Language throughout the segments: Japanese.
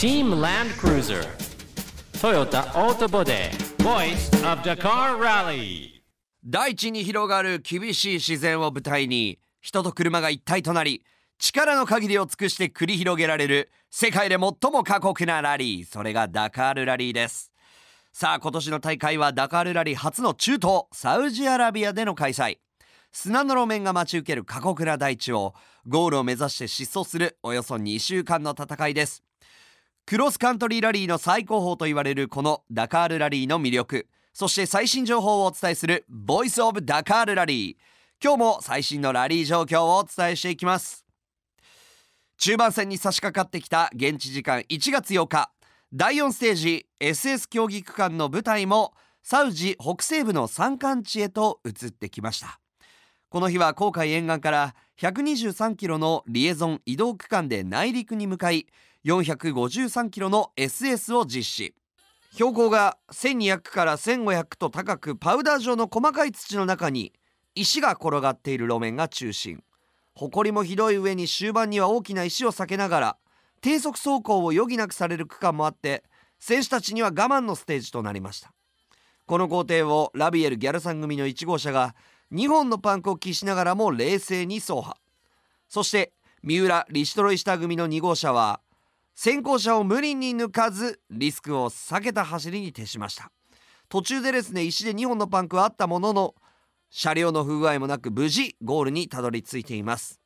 Team Land Cruiser. Toyota Auto Body. Voice of Dakar Rally. 大地に広がる厳しい自然を舞台に人と車が一体となり力の限りを尽くして繰り広げられる世界で最も過酷なラリー。それがダカールラリーです。さあ今年の大会はダカールラリー初の中東サウジアラビアでの開催。砂の路面が待ち受ける過酷な大地をゴールを目指して疾走するおよそ2週間の戦いです。クロスカントリーラリーの最高峰と言われるこのダカールラリーの魅力。そして最新情報をお伝えする Voice of Dakar Rally 今日も最新のラリー状況をお伝えしていきます。中盤戦に差し掛かってきた現地時間1月8日。第4ステージ SS 競技区間の舞台もサウジ北西部の山間地へと移ってきました。この日は黄海沿岸から123キロのリエゾン移動区間で内陸に向かい453キロの SS を実施。標高が1200から1500と高くパウダー状の細かい土の中に石が転がっている路面が中心。埃もひどい上に終盤には大きな石を避けながら低速走行を余儀なくされる区間もあって選手たちには我慢のステージとなりました。この工程をラビエル・ギャルさん組の1号車が2本のパンクを喫しながらも冷静に走破。そして三浦・リシトロイ下組の2号車は先行車を無理に抜かずリスクを避けた走りに徹しました。途中でですね石で2本のパンクはあったものの車両の不具合もなく無事ゴールにたどり着いています。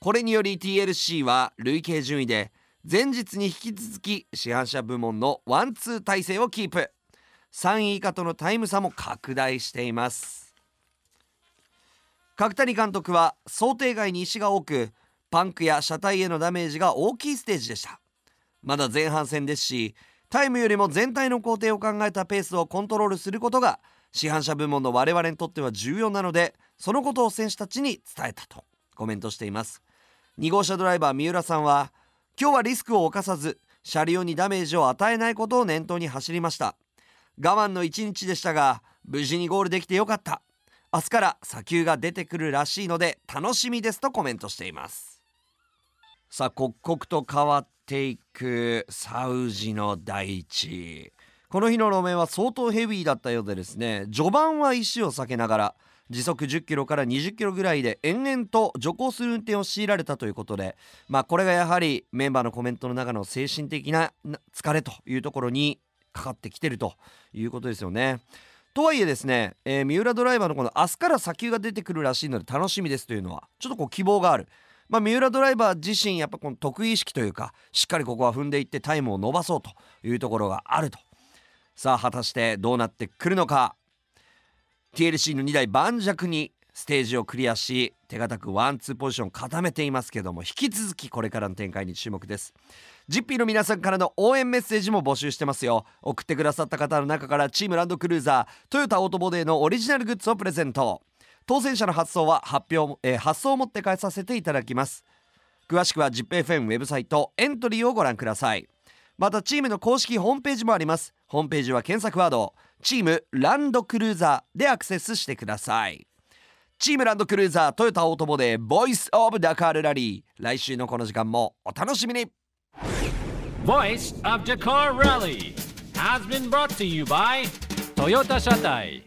これにより TLC は累計順位で前日に引き続き市販車部門のワンツー体制をキープ。3位以下とのタイム差も拡大しています。角谷監督は想定外に石が多くパンクや車体へのダメージが大きいステージでした。まだ前半戦ですしタイムよりも全体の工程を考えたペースをコントロールすることが市販車部門の我々にとっては重要なのでそのことを選手たちに伝えたとコメントしています。2号車ドライバー三浦さんは今日はリスクを冒さず車両にダメージを与えないことを念頭に走りました。我慢の一日でしたが無事にゴールできてよかった。明日から砂丘が出てくるらしいので楽しみですとコメントしています。さあ刻々と変わっていく。サウジの大地。この日の路面は相当ヘビーだったようでですね序盤は石を避けながら時速10キロから20キロぐらいで延々と徐行する運転を強いられたということでまあこれがやはりメンバーのコメントの中の精神的な疲れというところにかかってきてるということですよね。とはいえですね、えー、三浦ドライバーのこの明日から砂丘が出てくるらしいので楽しみですというのはちょっとこう希望がある。まあ、三浦ドライバー自身やっぱこの得意意識というかしっかりここは踏んでいってタイムを伸ばそうというところがあると。さあ果たしてどうなってくるのか。TLC の2台盤石にステージをクリアし手堅くワンツーポジション固めていますけども引き続きこれからの展開に注目です。ジッピーの皆さんからの応援メッセージも募集してますよ。送ってくださった方の中からチームランドクルーザートヨタオートボデーのオリジナルグッズをプレゼント。当選者の発送は発表、えー、発送をもって代えさせていただきます。詳しくは ZIPFM ウェブサイトエントリーをご覧ください。またチームの公式ホームページもあります。ホームページは検索ワードチームランドクルーザーでアクセスしてください。チームランドクルーザートヨタオートボデー Voice of Dakar Rally 来週のこの時間もお楽しみに。Voice of Dakar Rally has been brought to you by トヨタ車体